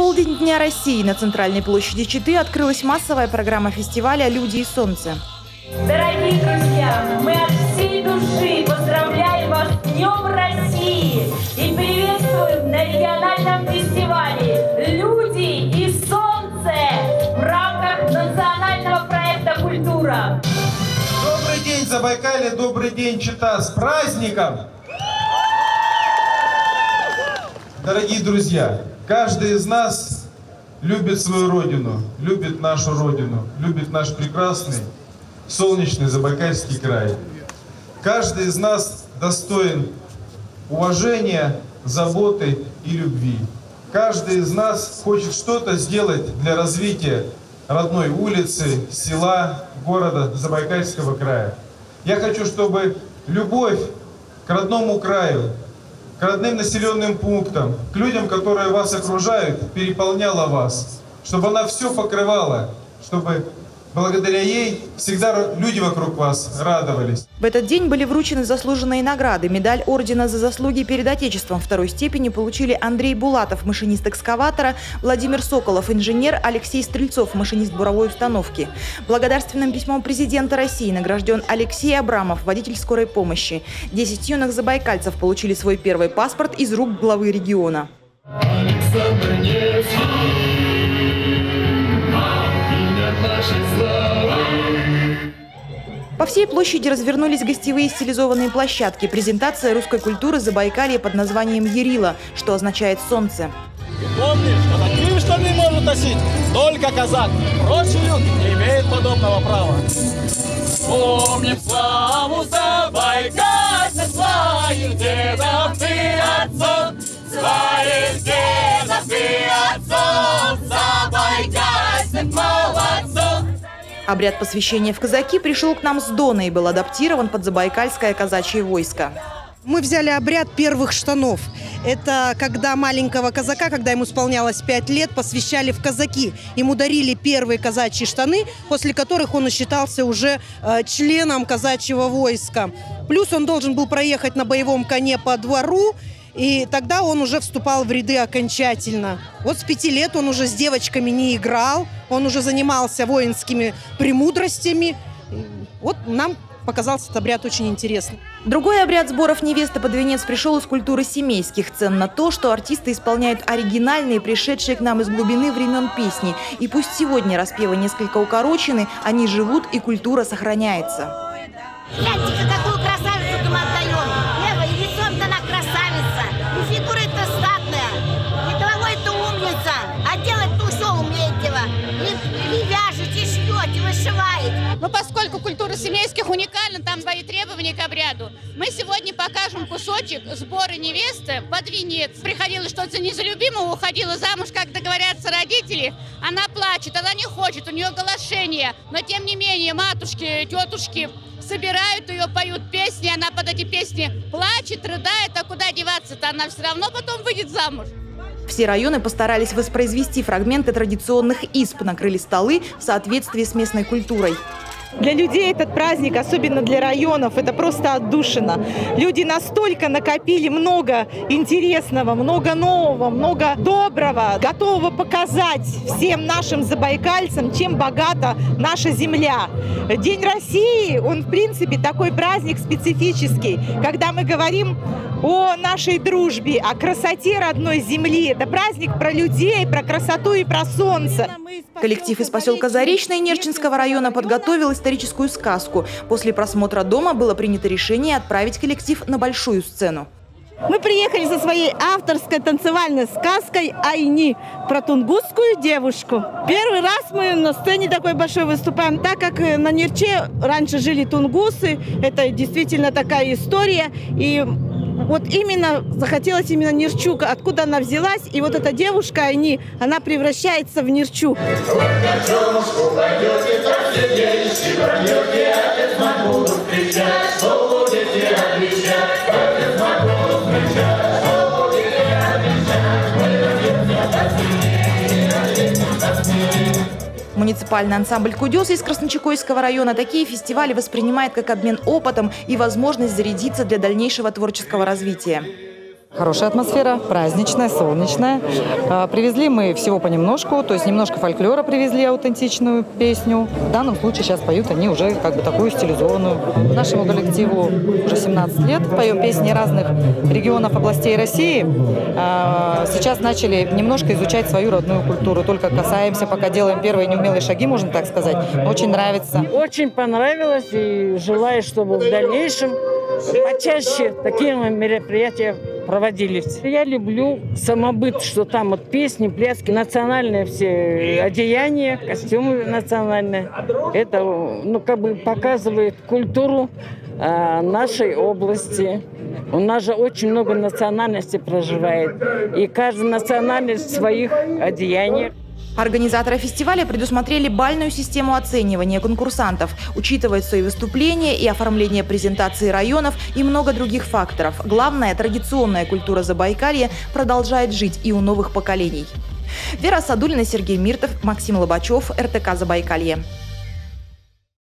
полдень Дня России на центральной площади Читы открылась массовая программа фестиваля «Люди и солнце». Дорогие друзья, мы от всей души поздравляем вас с Днем России и приветствуем на региональном фестивале «Люди и солнце» в рамках национального проекта «Культура». Добрый день, Забайкалье, добрый день, Чита, с праздником! Дорогие друзья, каждый из нас любит свою родину, любит нашу родину, любит наш прекрасный солнечный Забайкальский край. Каждый из нас достоин уважения, заботы и любви. Каждый из нас хочет что-то сделать для развития родной улицы, села, города Забайкальского края. Я хочу, чтобы любовь к родному краю, к родным населенным пунктам, к людям, которые вас окружают, переполняла вас, чтобы она все покрывала, чтобы Благодаря ей всегда люди вокруг вас радовались. В этот день были вручены заслуженные награды. Медаль Ордена за заслуги перед Отечеством второй степени получили Андрей Булатов, машинист экскаватора, Владимир Соколов, инженер, Алексей Стрельцов, машинист буровой установки. Благодарственным письмом президента России награжден Алексей Абрамов, водитель скорой помощи. Десять юных забайкальцев получили свой первый паспорт из рук главы региона. Александр. По всей площади развернулись гостевые стилизованные площадки. Презентация русской культуры Забайкалья под названием «Ерила», что означает «солнце». Помни, что такие штаны может носить только казак. Прочий люд не имеет подобного права. Помним славу Забайкальца, своих дедов и отцов, своих дедов и отцов, забайкальцев молодцов. Обряд посвящения в казаки пришел к нам с Дона и был адаптирован под забайкальское казачье войско. Мы взяли обряд первых штанов. Это когда маленького казака, когда ему исполнялось 5 лет, посвящали в казаки. Ему дарили первые казачьи штаны, после которых он считался уже э, членом казачьего войска. Плюс он должен был проехать на боевом коне по двору и тогда он уже вступал в ряды окончательно. Вот с пяти лет он уже с девочками не играл, он уже занимался воинскими премудростями. Вот нам показался этот обряд очень интересным. Другой обряд сборов невесты под венец пришел из культуры семейских цен на то, что артисты исполняют оригинальные, пришедшие к нам из глубины времен песни. И пусть сегодня распевы несколько укорочены, они живут и культура сохраняется. Гляньте, какую поскольку культура семейских уникальна, там свои требования к обряду, мы сегодня покажем кусочек сбора невесты под венец. Приходила что-то не за любимого, уходила замуж, как договорятся родители. Она плачет, она не хочет, у нее голошение. Но тем не менее, матушки, тетушки собирают ее, поют песни, она под эти песни плачет, рыдает, а куда деваться-то? Она все равно потом выйдет замуж. Все районы постарались воспроизвести фрагменты традиционных исп, накрыли столы в соответствии с местной культурой. Для людей этот праздник, особенно для районов, это просто отдушина. Люди настолько накопили много интересного, много нового, много доброго, готового показать всем нашим забайкальцам, чем богата наша земля. День России, он в принципе такой праздник специфический, когда мы говорим о нашей дружбе, о красоте родной земли. Это праздник про людей, про красоту и про солнце. Коллектив из поселка Заречный Нерчинского района подготовил историческую сказку. После просмотра дома было принято решение отправить коллектив на большую сцену. Мы приехали со своей авторской танцевальной сказкой «Айни» про тунгусскую девушку. Первый раз мы на сцене такой большой выступаем, так как на Нерче раньше жили тунгусы. Это действительно такая история. И вот именно захотелось именно Нерчука, откуда она взялась, и вот эта девушка, они, она превращается в Муниципальный ансамбль «Кудес» из Красночекойского района такие фестивали воспринимает как обмен опытом и возможность зарядиться для дальнейшего творческого развития. Хорошая атмосфера, праздничная, солнечная. А, Привезли мы всего понемножку, то есть немножко фольклора привезли, аутентичную песню. В данном случае сейчас поют они уже как бы такую стилизованную. Нашему коллективу уже 17 лет, поем песни разных регионов, областей России. А, Сейчас начали немножко изучать свою родную культуру, только касаемся, пока делаем первые неумелые шаги, можно так сказать. Очень нравится. Очень понравилось и желаю, чтобы в дальнейшем почаще такие мероприятия проводились. Я люблю самобыт, что там вот песни, пляски, национальные все одеяния, костюмы национальные. Это, ну, как бы показывает культуру а, нашей области. У нас же очень много национальностей проживает. И каждая национальность в своих одеяниях. Организаторы фестиваля предусмотрели бальную систему оценивания конкурсантов, учитывая свои выступления и оформление презентации районов и много других факторов. Главное, традиционная культура Забайкалья продолжает жить и у новых поколений. Вера Садулина, Сергей Миртов, Максим Лобачев, РТК Забайкалье.